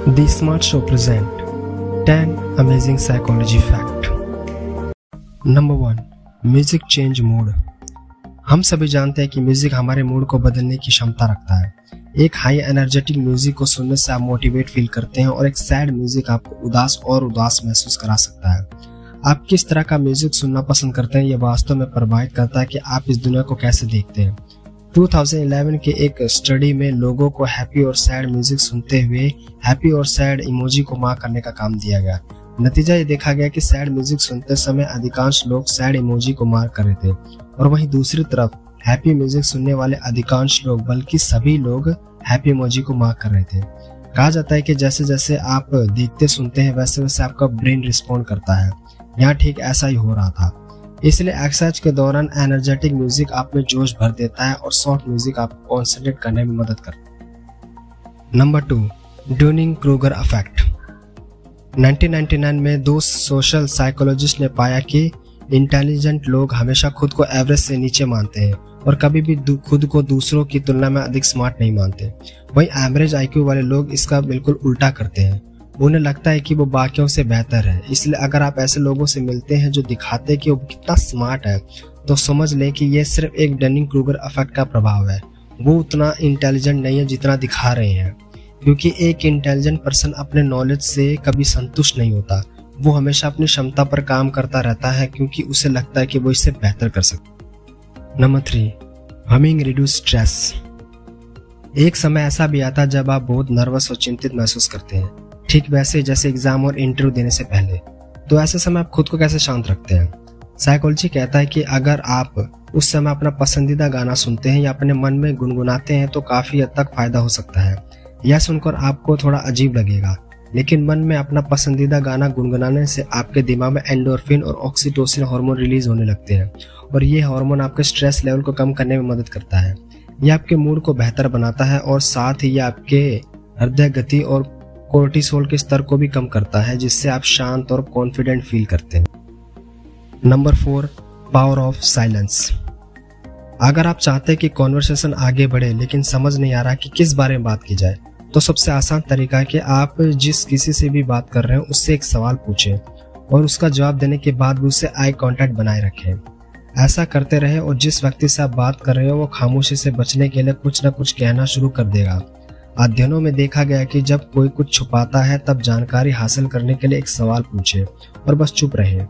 The Smart Show present 10 amazing psychology fact. Number 1. Music change mood. हम सभी जानते हैं कि म्यूज़िक हमारे मूड को बदलने की क्षमता रखता है एक हाई एनर्जेटिक म्यूज़िक को सुनने से आप मोटिवेट फील करते हैं और एक सैड म्यूज़िक आपको उदास और उदास महसूस करा सकता है आप किस तरह का म्यूज़िक सुनना पसंद करते हैं यह वास्तव में प्रभावित करता है कि आप इस दुनिया को कैसे देखते हैं 2011 के एक स्टडी में लोगों को हैप्पी और सैड म्यूज़िक सुनते हुए हैप्पी और सैड इमोजी को मार्क करने का काम दिया गया। नतीजा ये देखा गया कि सैड म्यूज़िक सुनते समय अधिकांश लोग सैड इमोजी को मार्क कर रहे थे। और वहीं दूसरी तरफ़ हैप्पी म्यूज़िक सुनने वाले अधिकांश लोग बल्कि सभी लोग हैप्पी इमोजी को मार्क कर रहे थे। कहा जाता है कि जैसे जैसे आप देखते सुनते हैं वैसे वैसे आपका ब्रेन रिस्पॉन्ड करता है। यहाँ ठीक ऐसा ही हो रहा था। इसलिए एक्सरसाइज के दौरान एनर्जेटिक म्यूज़िक आप में जोश भर देता है और सॉफ्ट म्यूज़िक आपको कॉन्सेंट्रेट करने में मदद करता है। Number two Dunning Kruger effect 1999 में दो सोशल साइकोलॉजिस्ट ने पाया कि इंटेलिजेंट लोग हमेशा खुद को एवरेज से नीचे मानते हैं और कभी भी खुद को दूसरों की तुलना में अधिक स्मार्ट नहीं मानते। वहीं एवरेज आईक्यू वाले लोग इसका बिल्कुल उल्टा करते हैं। उन्हें लगता है कि वो बाकियों से बेहतर है। इसलिए अगर आप ऐसे लोगों से मिलते हैं जो दिखाते हैं कि वो कितना स्मार्ट है तो समझ लें कि ये सिर्फ़ एक डनिंग क्रूगर अफेक्ट का प्रभाव है। वो उतना इंटेलिजेंट नहीं है जितना दिखा रहे हैं। क्योंकि एक इंटेलिजेंट पर्सन अपने नॉलेज से कभी संतुष्ट नहीं होता। वो हमेशा अपनी क्षमता पर काम करता रहता है क्योंकि उसे लगता है कि वो इससे बेहतर कर सकता number three humming reduce stress एक समय ऐसा भी आता जब आप बहुत नर्वस और चिंतित महसूस करते हैं। ठीक वैसे जैसे एग्ज़ाम और इंटरव्यू देने से पहले। तो ऐसे समय आप खुद को कैसे शांत रखते हैं? साइकोलॉजी कहता है कि अगर आप उस समय अपना पसंदीदा गाना सुनते हैं या अपने मन में गुनगुनाते हैं तो काफ़ी हद तक फ़ायदा हो सकता है। यह सुनकर आपको थोड़ा अजीब लगेगा, लेकिन मन में अपना पसंदीदा गाना गुनगुनाने से आपके दिमाग में एंडोरफिन और ऑक्सीटोसिन हार्मोन रिलीज़ होने लगते हैं, और ये हार्मोन आपके स्ट्रेस लेवल को कम करने में मदद करता है। यह आपके मूड को बेहतर बनाता है और साथ ही यह आपके हृदय गति और कोर्टिसोल के स्तर को भी कम करता है, जिससे आप शांत और कॉन्फिडेंट फील करते हैं। Number four power of silence अगर आप चाहते हैं कि कॉन्वर्सेशन आगे बढ़े, लेकिन समझ नहीं आ रहा कि किस बारे में बात की जाए तो सबसे आसान तरीका है कि आप जिस किसी से भी बात कर रहे हैं, उससे एक सवाल पूछें और उसका जवाब देने के बाद भी उससे आई कांटेक्ट बनाए रखें। ऐसा करते रहे और जिस व्यक्ति से आप बात कर रहे हो, वो खामोशी से बचने के लिए कुछ न कुछ कहना शुरू कर देगा। अध्ययनों में देखा गया कि जब कोई कुछ छुपाता है, तब जानकारी हासिल करने के लिए एक सवाल पूछे और बस चुप रहे।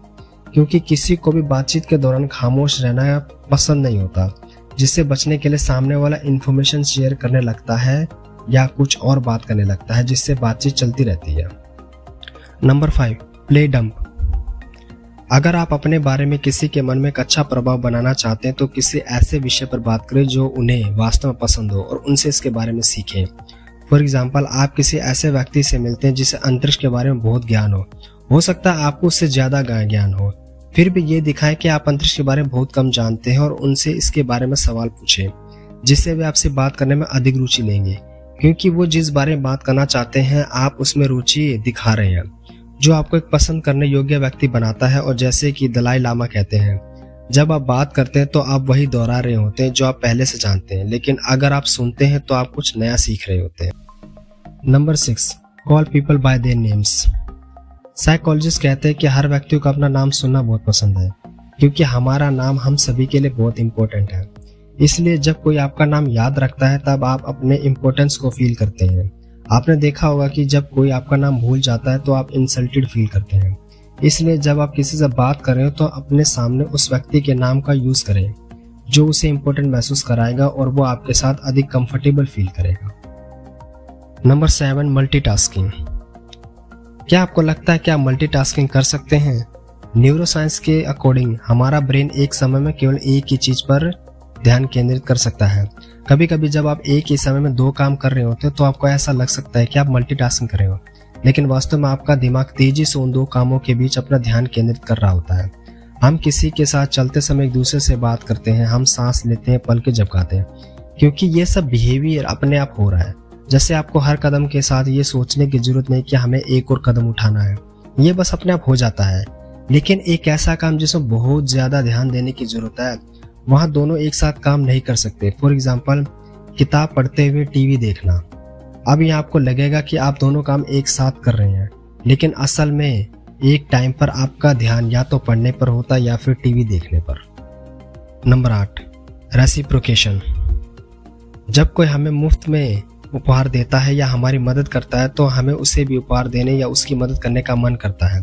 क्योंकि किसी को भी बातचीत के दौरान खामोश रहना पसंद नहीं होता, जिससे बचने के लिए सामने वाला इंफॉर्मेशन शेयर करने लगता है या कुछ और बात करने लगता है, जिससे बातचीत चलती रहती है। नंबर फाइव प्ले डंप अगर आप अपने बारे में किसी के मन में एक अच्छा प्रभाव बनाना चाहते हैं तो किसी ऐसे विषय पर बात करें जो उन्हें वास्तव में पसंद हो और उनसे इसके बारे में सीखें। फॉर एग्ज़ाम्पल आप किसी ऐसे व्यक्ति से मिलते हैं जिसे अंतरिक्ष के बारे में बहुत ज्ञान हो। हो सकता है आपको उससे ज़्यादा ज्ञान हो। फिर भी ये दिखाए कि आप अंतरिक्ष के बारे में बहुत कम जानते हैं और उनसे इसके बारे में सवाल पूछे, जिससे वे आपसे बात करने में अधिक रुचि लेंगे। क्योंकि वो जिस बारे में बात करना चाहते हैं, आप उसमें रुचि दिखा रहे हैं। जो आपको एक पसंद करने योग्य व्यक्ति बनाता है और जैसे कि दलाई लामा कहते हैं, जब आप बात करते हैं तो आप वही दोहरा रहे होते हैं जो आप पहले से जानते हैं, लेकिन अगर आप सुनते हैं तो आप कुछ नया सीख रहे होते हैं। Number six, call people by their names. Psychologist कहते हैं कि हर व्यक्ति को अपना नाम सुनना बहुत पसंद है, क्योंकि हमारा नाम हम सभी के लिए बहुत इंपॉर्टेंट है। इसलिए जब कोई आपका नाम याद रखता है, तब आप अपने इम्पोर्टेंस को फील करते हैं। आपने देखा होगा कि जब कोई आपका नाम भूल जाता है तो आप इंसल्टेड फील करते हैं। इसलिए जब आप किसी से बात कर रहे हो तो अपने सामने उस व्यक्ति के नाम का यूज़ करें, जो उसे इम्पोर्टेंट महसूस कराएगा और वो आपके साथ अधिक कंफर्टेबल फील करेगा। नंबर सेवन मल्टीटास्किंग क्या आपको लगता है कि आप मल्टीटास्किंग कर सकते हैं? न्यूरोसाइंस के अकॉर्डिंग हमारा ब्रेन एक समय में केवल एक ही चीज़ पर ध्यान केंद्रित कर सकता है। कभी कभी जब आप एक ही समय में दो काम कर रहे होते हैं तो आपको ऐसा लग सकता है कि आप मल्टीटास्किंग कर रहे हो। लेकिन वास्तव में आपका दिमाग तेज़ी से उन दो कामों के बीच अपना ध्यान केंद्रित कर रहा होता है। हम किसी के साथ चलते समय एक दूसरे से बात करते हैं, हम सांस लेते हैं पल के झपकाते हैं। क्योंकि ये सब बिहेवियर अपने आप हो रहा है। जैसे आपको हर कदम के साथ ये सोचने की ज़रूरत नहीं कि हमें एक और कदम उठाना है। ये बस अपने आप हो जाता है। लेकिन एक ऐसा काम जिसमें बहुत ज़्यादा ध्यान देने की ज़रूरत है वहाँ दोनों एक साथ काम नहीं कर सकते। फॉर एग्ज़ाम्पल किताब पढ़ते हुए टीवी देखना। अब यहाँ आपको लगेगा कि आप दोनों काम एक साथ कर रहे हैं, लेकिन असल में एक टाइम पर आपका ध्यान या तो पढ़ने पर होता है या फिर टीवी देखने पर। नंबर आठ रेसिप्रोकेशन जब कोई हमें मुफ़्त में उपहार देता है या हमारी मदद करता है तो हमें उसे भी उपहार देने या उसकी मदद करने का मन करता है।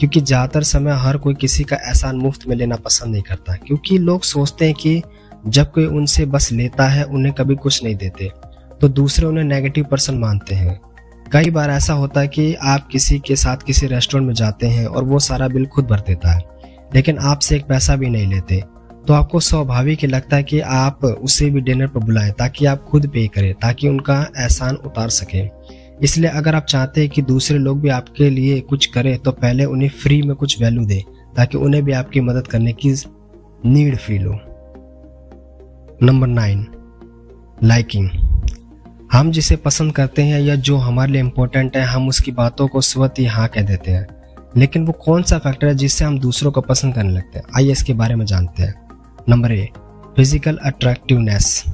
क्योंकि ज़्यादातर समय हर कोई किसी का एहसान मुफ़्त में लेना पसंद नहीं करता, क्योंकि लोग सोचते हैं कि जब कोई उनसे बस लेता है, उन्हें कभी कुछ नहीं देते तो दूसरे उन्हें नेगेटिव पर्सन मानते हैं। कई बार ऐसा होता है कि आप किसी के साथ किसी रेस्टोरेंट में जाते हैं और वो सारा बिल खुद भर देता है, लेकिन आपसे एक पैसा भी नहीं लेते। तो आपको स्वाभाविक ही लगता है कि आप उसे भी डिनर पर बुलाएँ, ताकि आप खुद पे करें, ताकि उनका एहसान उतार सके। इसलिए अगर आप चाहते हैं कि दूसरे लोग भी आपके लिए कुछ करें तो पहले उन्हें फ्री में कुछ वैल्यू दें, ताकि उन्हें भी आपकी मदद करने की नीड फील हो। नंबर नाइन लाइकिंग हम जिसे पसंद करते हैं या जो हमारे लिए इम्पोर्टेंट है, हम उसकी बातों को स्वत ही हाँ कह देते हैं। लेकिन वो कौन सा फैक्टर है जिससे हम दूसरों को पसंद करने लगते हैं? आइए इसके बारे में जानते हैं। नंबर ए फ़िज़िकल अट्रैक्टिवनेस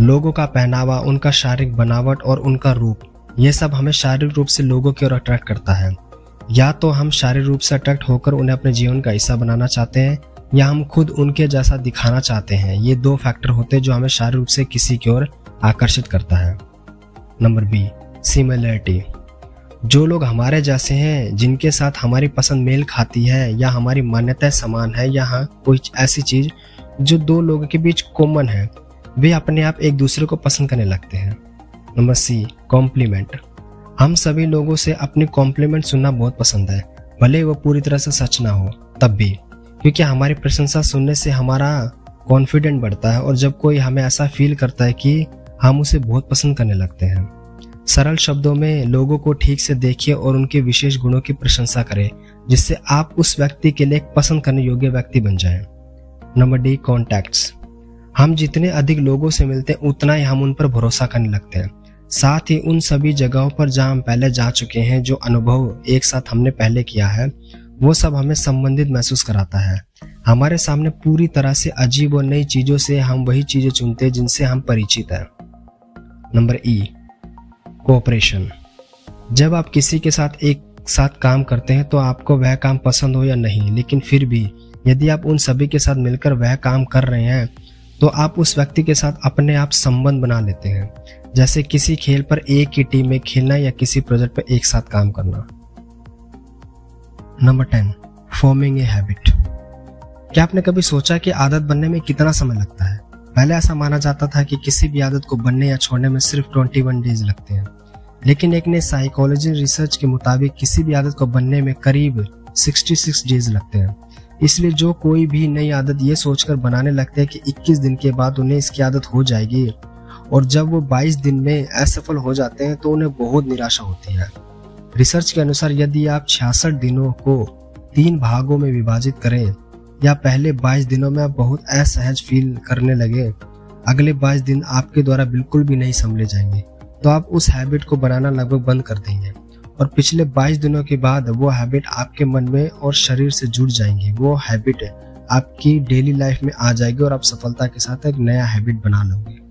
लोगों का पहनावा, उनका शारीरिक बनावट और उनका रूप। ये सब हमें शारीरिक रूप से लोगों की ओर अट्रैक्ट करता है। या तो हम शारीरिक रूप से अट्रैक्ट होकर उन्हें अपने जीवन का हिस्सा बनाना चाहते हैं, या हम खुद उनके जैसा दिखाना चाहते हैं। ये दो फैक्टर होते हैं जो हमें शारीरिक रूप से किसी की ओर आकर्षित करता है। नंबर बी सिमिलरिटी जो लोग हमारे जैसे हैं, जिनके साथ हमारी पसंद मेल खाती है, या हमारी मान्यताएँ समान है, या हाँ कोई ऐसी चीज़ जो दो लोगों के बीच कॉमन है, वे अपने आप एक दूसरे को पसंद करने लगते हैं। नंबर सी कॉम्प्लीमेंट हम सभी लोगों से अपनी कॉम्प्लीमेंट सुनना बहुत पसंद है। भले वो पूरी तरह से सच ना हो, तब भी। क्योंकि हमारी प्रशंसा सुनने से हमारा कॉन्फिडेंट बढ़ता है और जब कोई हमें ऐसा फील करता है कि हम उसे बहुत पसंद करने लगते हैं। सरल शब्दों में, लोगों को ठीक से देखिए और उनके विशेष गुणों की प्रशंसा करें, जिससे आप उस व्यक्ति के लिए एक पसंद करने योग्य व्यक्ति बन जाए। नंबर डी कॉन्टैक्ट्स हम जितने अधिक लोगों से मिलते हैं, उतना ही हम उन पर भरोसा करने लगते हैं। साथ ही उन सभी जगहों पर जहाँ हम पहले जा चुके हैं, जो अनुभव एक साथ हमने पहले किया है, वो सब हमें संबंधित महसूस कराता है। हमारे सामने पूरी तरह से अजीब और नई चीज़ों से हम वही चीज़ें चुनते हैं जिनसे हम परिचित हैं। Number E, cooperation. जब आप किसी के साथ एक साथ काम करते हैं तो आपको वह काम पसंद हो या नहीं, लेकिन फिर भी यदि आप उन सभी के साथ मिलकर वह काम कर रहे हैं तो आप उस व्यक्ति के साथ अपने आप संबंध बना लेते हैं। जैसे किसी खेल पर एक ही टीम में खेलना या किसी प्रोजेक्ट पर एक साथ काम करना। Number ten forming a habit क्या आपने कभी सोचा कि आदत बनने में कितना समय लगता है? पहले ऐसा माना जाता था कि किसी भी आदत को बनने या छोड़ने में सिर्फ़ 21 डेज़ लगते हैं। लेकिन एक ने साइकोलॉजी रिसर्च के मुताबिक किसी भी आदत को बनने में करीब 66 डेज़ लगते हैं। इसलिए जो कोई भी नई आदत ये सोचकर बनाने लगते हैं कि 21 दिन के बाद उन्हें इसकी आदत हो जाएगी। और जब वो 22 दिन में असफल हो जाते हैं तो उन्हें बहुत निराशा होती है। रिसर्च के अनुसार, यदि आप छियासठ दिनों को तीन भागों में विभाजित करें, या पहले 22 दिनों में आप बहुत असहज फील करने लगे, अगले 22 दिन आपके द्वारा बिल्कुल भी नहीं संभले जाएँगे। तो आप उस हैबिट को बनाना लगभग बंद कर देंगे। और पिछले 22 दिनों के बाद वो हैबिट आपके मन में और शरीर से जुड़ जाएँगी। वो हैबिट आपकी डेली लाइफ में आ जाएगी और आप सफलता के साथ एक नया हैबिट बना लोगे।